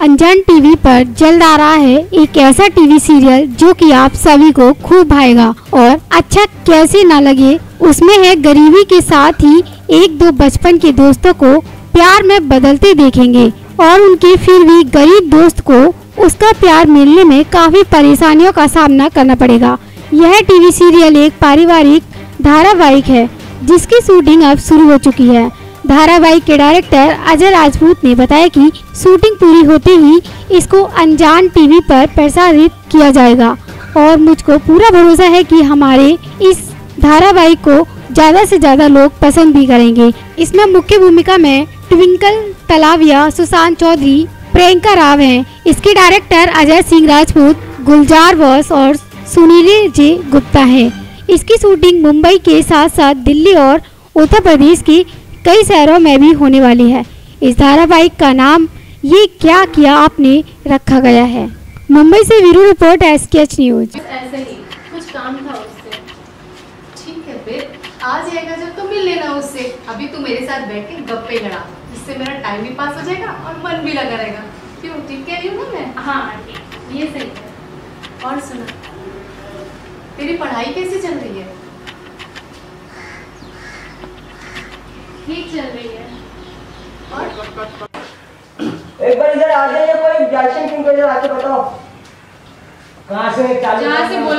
अनजान टीवी पर जल्द आ रहा है एक ऐसा टीवी सीरियल जो कि आप सभी को खूब भाएगा और अच्छा कैसे ना लगे, उसमें है गरीबी के साथ ही एक दो बचपन के दोस्तों को प्यार में बदलते देखेंगे और उनके फिर भी गरीब दोस्त को उसका प्यार मिलने में काफ़ी परेशानियों का सामना करना पड़ेगा। यह टीवी सीरियल एक पारिवारिक धारावाहिक है, जिसकी शूटिंग अब शुरू हो चुकी है। धारावाहिक के डायरेक्टर अजय राजपूत ने बताया कि शूटिंग पूरी होते ही इसको अनजान टीवी पर प्रसारित किया जाएगा। और मुझको पूरा भरोसा है कि हमारे इस धारावाहिक को ज़्यादा से ज़्यादा लोग पसंद भी करेंगे। इसमें मुख्य भूमिका में ट्विंकल तलाविया सुशांत चौधरी प्रियंका राव हैं। इसके डायरेक्टर अजय सिंह राजपूत गुलजार बॉस और सुनील जे गुप्ता है। इसकी शूटिंग मुंबई के साथ साथ दिल्ली और उत्तर प्रदेश की कई शहरों में भी होने वाली है। इस धारावाहिक का नाम ये क्या किया आपने रखा गया है? मुंबई से Viru report S K H news ऐसे ही कुछ काम था उससे। ठीक है फिर आ जाएगा जब तो मिल लेना उससे। अभी तू मेरे साथ बैठ के गप्पे लड़ा जिससे मेरा टाइम भी पास हो जाएगा और मन भी लगा रहेगा। क्यों ठीक कह रही हूँ ना मैं? हाँ ये सही है। और सुना तेरी पढ़ाई कैसे चल रही है? ठीक चल रही है। और? एक बार इधर आ जाइए कोई जैक्शन किंग को इधर आके बताओ। कहाँ से चालू जहाँ से बोला